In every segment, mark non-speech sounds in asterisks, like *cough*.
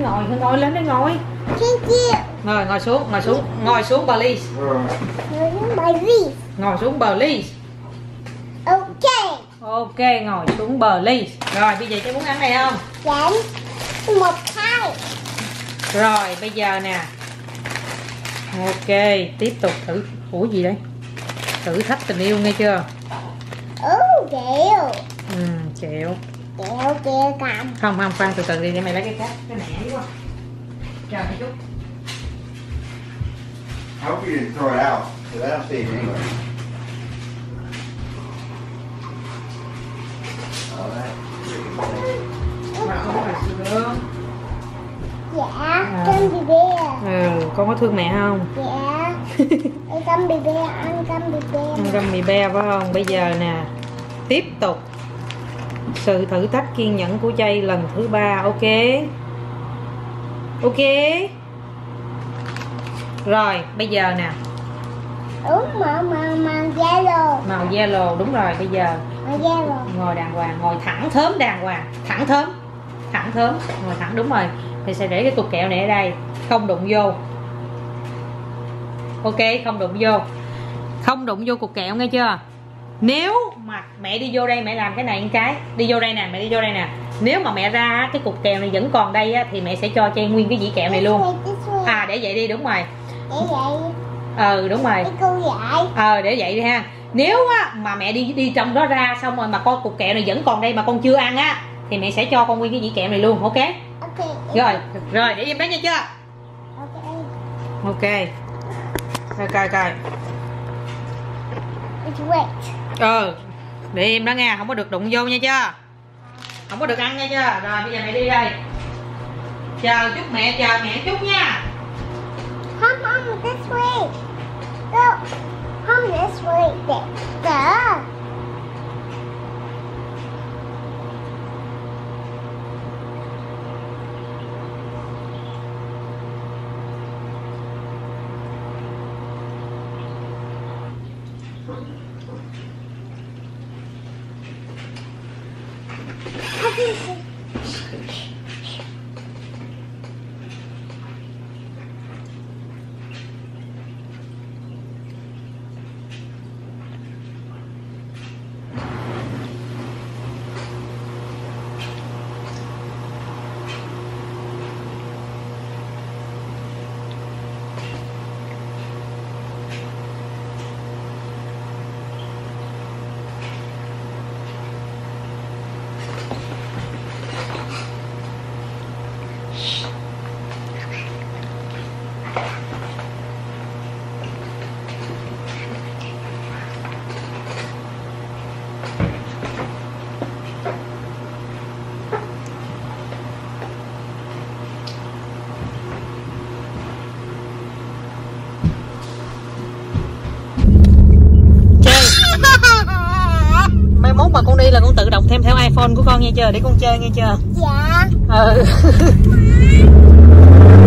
ngồi ngồi lên đây ngồi. Ngồi ngồi xuống ngồi xuống ngồi xuống gì? ngồi xuống please Ok. ok ngồi xuống please rồi bây giờ cháu muốn ăn này không? Chén. Một hai. rồi bây giờ nè. Ok tiếp tục thử. Ủa gì đây? Thử thách tình yêu nghe chưa? Ú kẹo. ừ chịu kéo kẹo cầm. không không khoan từ từ đi để mày lấy cái khác cái này ấy quá chờ một chút I hope you didn't throw it out, because I don't see it anywhere. Oh, that Dạ. Cơm bì bè. ừ con có thương mẹ không Dạ. Ăn cơm bì bè. Ăn cơm bì bè. ăn cơm bì be phải không bây giờ nè tiếp tục sự thử thách kiên nhẫn của chay lần thứ ba. Ok. Ok. Rồi bây giờ nè. Uống màu màu màu yellow. màu yellow đúng rồi bây giờ. Màu yellow. ngồi đàng hoàng ngồi thẳng thớm đàng hoàng. Thẳng thớm thẳng thớm ngồi thẳng đúng rồi. Thì sẽ để cái cục kẹo này ở đây. Không đụng vô. Ok không đụng vô. Không đụng vô cục kẹo nghe chưa nếu mà mẹ đi vô đây mẹ làm cái này một cái đi vô đây nè mẹ đi vô đây nè. Nếu mà mẹ ra cái cục kẹo này vẫn còn đây á, thì mẹ sẽ cho chay nguyên cái dĩ kẹo này luôn. À để vậy đi đúng rồi. Để vậy. ừ đúng rồi. Ờ để vậy đi ha. Nếu á, mà mẹ đi đi trong đó ra xong rồi mà con cục kẹo này vẫn còn đây mà con chưa ăn á thì mẹ sẽ cho con nguyên cái dĩ kẹo này luôn ok? Ok. rồi rồi để im đó nha chưa? Ok. ok. Coi coi coi. It's wet ờ để im đó nghe không có được đụng vô nha chưa không có được ăn nha chưa rồi bây giờ mẹ đi đây chờ chút mẹ chờ mẹ chút nha không home, this way. Go. This way. There. There. chơi mai mốt mà con đi là con tự động iphone của con nha chưa? Để con chơi nha chưa? Dạ. ừ *laughs*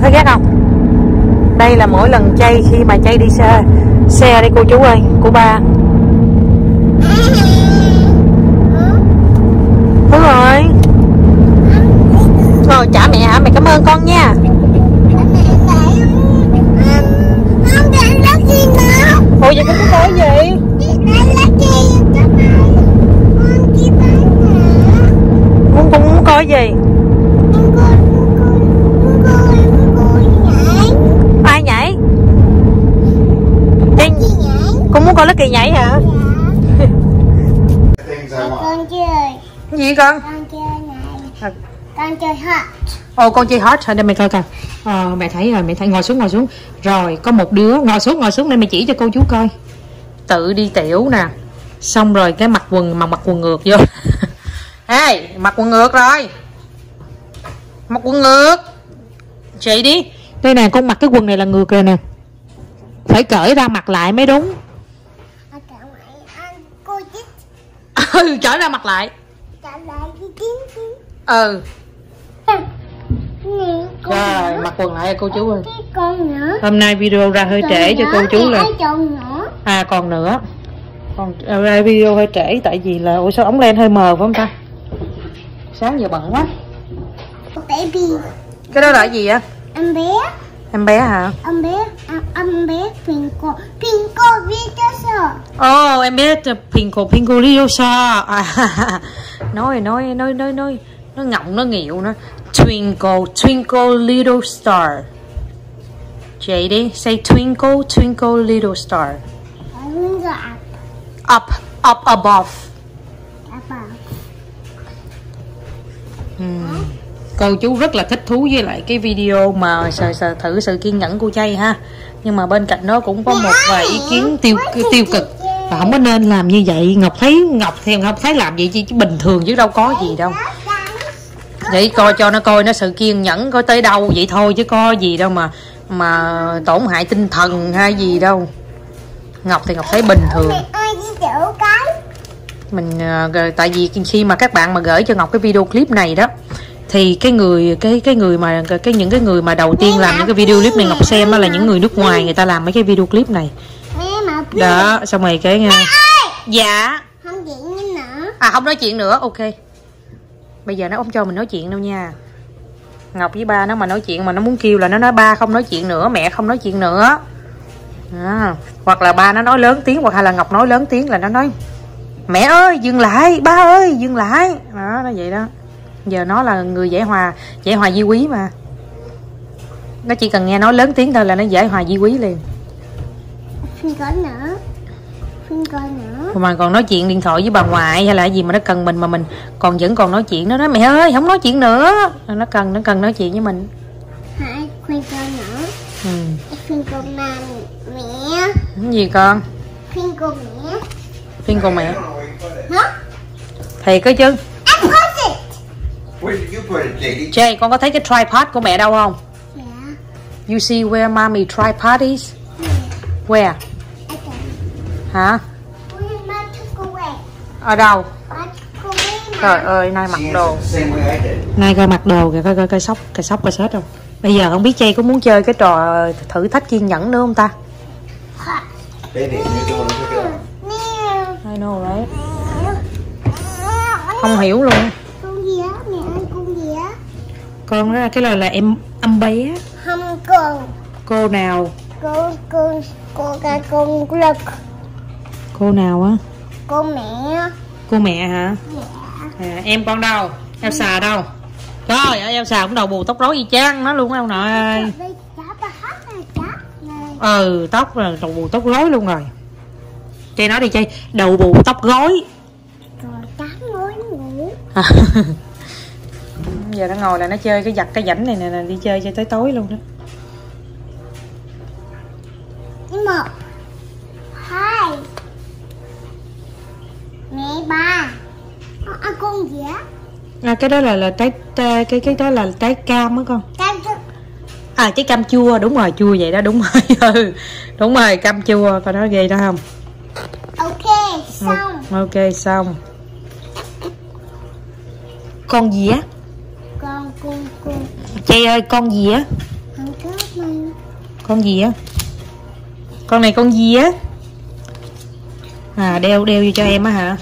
thấy ghét không? Đây là mỗi lần chay khi mà chay đi xe xe đi cô chú ơi, cô ba. Đúng rồi. Rồi trả mẹ hả? Mẹ cảm ơn con nha. Ủa, vậy con có gì? Muốn con muốn có gì. đi nhảy hả? Con chơi. Gì con? Con chơi này. À. Con chơi hot. Ồ con chơi hot. Hả đây mày coi coi. Ờ, mẹ thấy rồi mẹ thấy ngồi xuống ngồi xuống. Rồi có một đứa ngồi xuống ngồi xuống. Đây mày chỉ cho cô chú coi. Tự đi tiểu nè. Xong rồi cái mặt quần mà mặt quần ngược vô. *laughs* Hey mặt quần ngược rồi. Mặt quần ngược. Chị đi. Đây nè con mặc cái quần này là ngược rồi nè. Phải cởi ra mặc lại mới đúng. Ừ cởi ra mặc lại Cả lại cái tiếng tiếng. Ừ Rồi mặc quần lại cô chú ơi Cái con nữa. Hôm nay video ra hơi Còn trễ cho cô chú là. À còn nữa Còn à, ra video hơi trễ tại vì là Ủa sao ống len hơi mờ phải không ta Sáng giờ bận quá Baby. Cái đó là cái gì á Em bé. Em bé hả Em bé. Em, em bé Pinko. Pinko Vitoso. Ồ em biết Pinko Pinko Liosa à, *laughs* Nói nói nói nói nói. Nó ngọng nó nghịu nó Twinkle Twinkle Little Star. Chị đi Say twinkle Twinkle Little Star. Up Up above. Apa. Cô chú rất là thích thú với lại cái video mà sờ, sờ thử sự kiên nhẫn của chay ha. Nhưng mà bên cạnh đó cũng có một vài ý kiến tiêu tiêu cực và không có nên làm như vậy. Ngọc thấy, Ngọc thì Ngọc thấy làm vậy chỉ bình thường chứ đâu có gì đâu. Để coi cho nó coi nó sự kiên nhẫn, coi tới đâu vậy thôi chứ có gì đâu mà mà tổn hại tinh thần hay gì đâu. Ngọc thì Ngọc thấy bình thường. Mình ờ, tại vì khi mà các bạn mà gửi cho ngọc cái video clip này đó, thì cái người, cái cái người mà, cái những cái người mà đầu tiên làm những cái video clip này ngọc xem đó là những người nước ngoài người ta làm mấy cái video clip này đó xong rồi cái ờ, Ơi. dạ. Không như nữa. à không nói chuyện nữa ok. Bây giờ nó không cho mình nói chuyện đâu nha. Ngọc với ba nó mà nói chuyện mà nó muốn kêu là nó nói ba không nói chuyện nữa mẹ không nói chuyện nữa. À, hoặc là ba nó nói lớn tiếng hoặc hay là ngọc nói lớn tiếng là nó nói mẹ ơi dừng lại ba ơi dừng lại. Đó nó vậy đó. Giờ nó là người giải hòa giải hòa di quý mà. Nó chỉ cần nghe nói lớn tiếng thôi là nó giải hòa di quý liền Không có nữa. Không có nữa. mà còn nói chuyện điện thoại với bà ngoại hay là gì mà nó cần mình mà mình còn vẫn còn nói chuyện nó nói mẹ ơi không nói chuyện nữa nó cần nó cần nói chuyện với mình Hai khuyên con nữa. ừ. Khuyên con mà mẹ. cái gì con Khuyên con mẹ. phiên con mẹ Hả? thiệt cái chứ? Where? Jay con có thấy cái tripod của mẹ đâu không Dạ. you see where mommy tripod is where I can. Hả ở đâu trời ơi nay mặc đồ nay coi mặc đồ kìa coi coi coi sóc coi sóc coi sết không bây giờ không biết Jay có muốn chơi cái trò thử thách kiên nhẫn nữa không ta. I know right không hiểu luôn Con đó cái này là em âm bé Không con. cô nào Con, con, con, con, con lực. Cô nào á? Con mẹ. cô mẹ hả? Dạ. à, em con đâu? Elsa đâu? Trời ơi Elsa cũng đầu bù tóc rối y chang nó luôn đâu nội ơi. Ừ tóc là đầu bù tóc rối luôn rồi. Chơi nói đi chơi đầu bù tóc Rồi. Ngủ. À. *laughs* giờ nó ngồi là nó chơi cái giặt cái rảnh này nè nè, đi chơi cho tới tối luôn đó một hai mẹ ba à, con gì á à, cái đó là là trái cái cái đó là trái cam á con. Cam à trái cam chua đúng rồi chua vậy đó đúng rồi *laughs* ừ đúng rồi cam chua con nói ghê đó không? Ok xong. ok xong. Con gì á? Con con con. Chị ơi con gì á? Con gì á? Con này con gì á? À đeo đeo vô cho em á hả?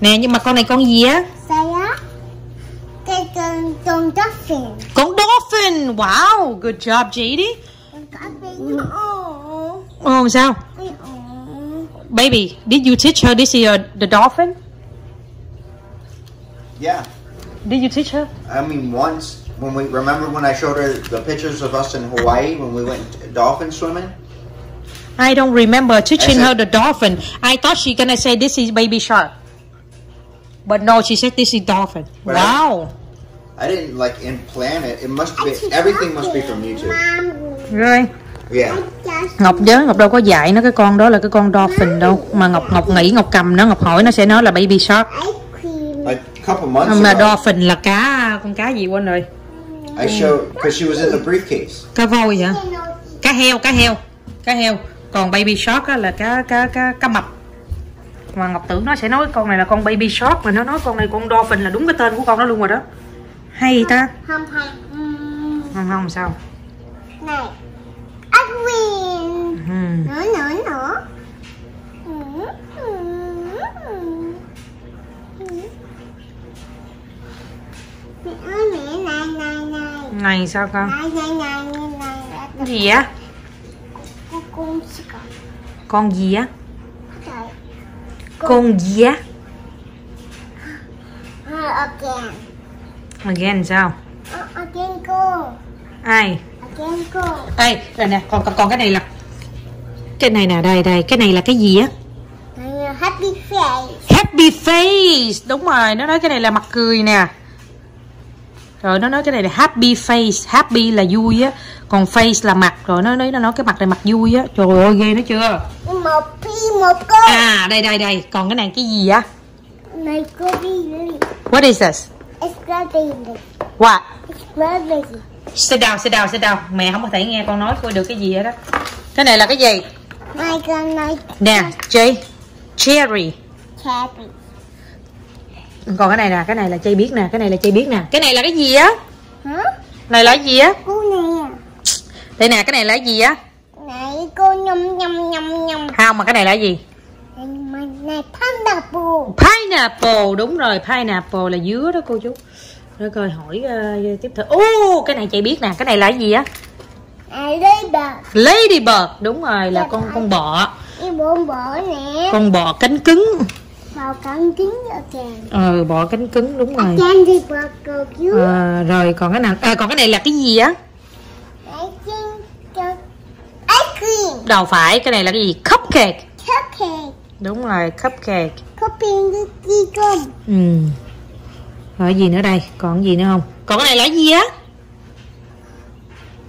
Nè nhưng mà con này con gì á con con dolphin. Con dolphin. Wow good job JD con có bên ồ oh sao ồ baby did you teach her this is the dolphin? Yeah. did you teach her? I mean, once when we remember when I showed her the pictures of us in Hawaii when we went dolphin swimming. I don't remember teaching I her the dolphin. I thought she gonna say this is baby shark. But no, she said this is dolphin. Wow. I didn't like implant it. It must be everything must be from YouTube. Rồi. Yeah. Ngọc nhớ Ngọc đâu có dạy nó cái con đó là cái con dolphin đâu mà Ngọc Ngọc nghĩ Ngọc cầm nó Ngọc hỏi nó sẽ nói là baby shark. Like a couple months mà ago, dolphin là cá con cá gì quên rồi I showed because she was in the briefcase. cá voi hả cá heo cá heo cá heo còn baby shark á là cá cá cá cá mập mà Ngọc tưởng nó sẽ nói con này là con baby shark mà nó nói con này con dolphin là đúng cái tên của con đó luôn rồi đó hay ta không không. Không không sao Này. Cream. ừ. Nữa nữa nữa. Ừm, ừm. Mẹ ơi mẹ này này này. này sao con Này này này này này. cái gì á Con con gì con á con gì á Uh, again. Again sao? Uh, again go. ai? Again go. đây đây nè còn còn cái này là cái này nè đây đây cái này là cái gì á? Happy face. happy face! Đúng rồi nó nói cái này là mặt cười nè. Rồi nó nói cái này là happy face. Happy là vui á. Còn face là mặt. Rồi nó nói nó nói cái mặt này mặt vui á. Trời ơi ghê nó chưa? Một pi một cô. à đây đây đây. Còn cái này cái gì á Này cô đi. what is this It's strawberry. what It's strawberry. sit down sit down sit down mẹ không có thể nghe con nói coi được cái gì hết đó cái này là cái gì Này con này nè Jay cherry cherry. còn cái này nè cái này là Jay biết nè cái này là Jay biết nè cái này là cái gì á Hả? này là cái gì á Cô nè. đây nè cái này là cái gì á Này cô nhâm nhâm nhâm nhâm. không mà cái này là cái gì này pineapple. pineapple đúng rồi pineapple là dứa đó cô chú để coi hỏi uh, tiếp theo ô cái này chị biết nè cái này là cái gì á đây bà. ladybird đúng rồi là con con bọ bồn bò nè. con bọ cánh cứng cắn trứng ở kèm. ờ bọ cánh cứng đúng rồi bò cầu cứu. à, rồi còn cái nào à, còn cái này là cái gì á Ice cream. đâu phải cái này là cái gì Cupcake. Đúng rồi cupcake. Cupcake đi cơm. ừ. Rồi gì nữa đây? Còn gì nữa không? Còn cái này là gì á?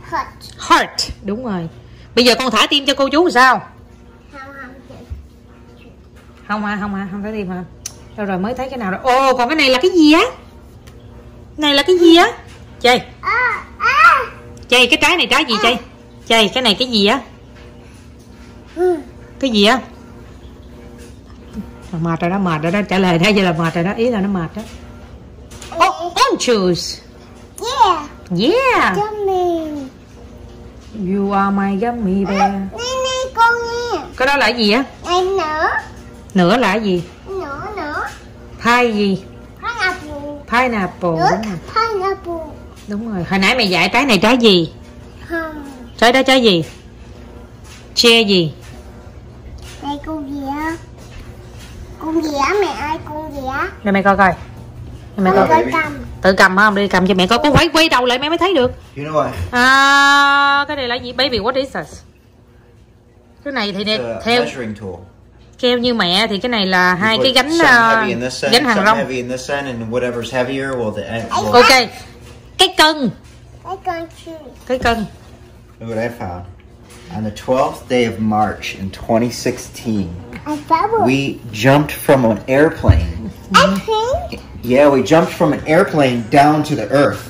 Hot. heart. Đúng rồi. Bây giờ con thả tim cho cô chú làm sao? Không không. không hả? Không hả? Không có tim hả? Đâu rồi mới thấy cái nào rồi? Ồ còn cái này là cái gì á? Này là cái gì á? Chơi À à. chơi cái trái này trái gì chơi chơi cái này cái gì á? Ừ. cái gì á mệt rồi đó mệt rồi đó trả lời đó giờ là mệt rồi đó ý là nó mệt đó oh, orange juice Yeah. yeah Gummy. you are my gummy bear Này này con nha. cái đó là gì á Này nữa. nữa là gì Nữa nữa. pie gì Pineapple. pineapple Nữa đúng rồi pineapple. đúng rồi hồi nãy mày dạy trái này trái gì Không. trái đó trái gì che gì Này con gì á? Con á mẹ ơi con gì á? để mẹ coi coi. Để mẹ Con coi. cầm. tự cầm không? Đi cầm cho mẹ coi. Con quay quay đầu lại mẹ mới thấy được. You know what? à cái này là gì? Baby what is this? Cái này thì nè, theo theo như mẹ thì cái này là You hai cái gánh end, gánh hàng rong. heavier will the. Will, ok. cái cân. Cái chữ. cái cân On the 12th day of March in 2016, we jumped from an airplane. I think Yeah, we jumped from an airplane down to the earth.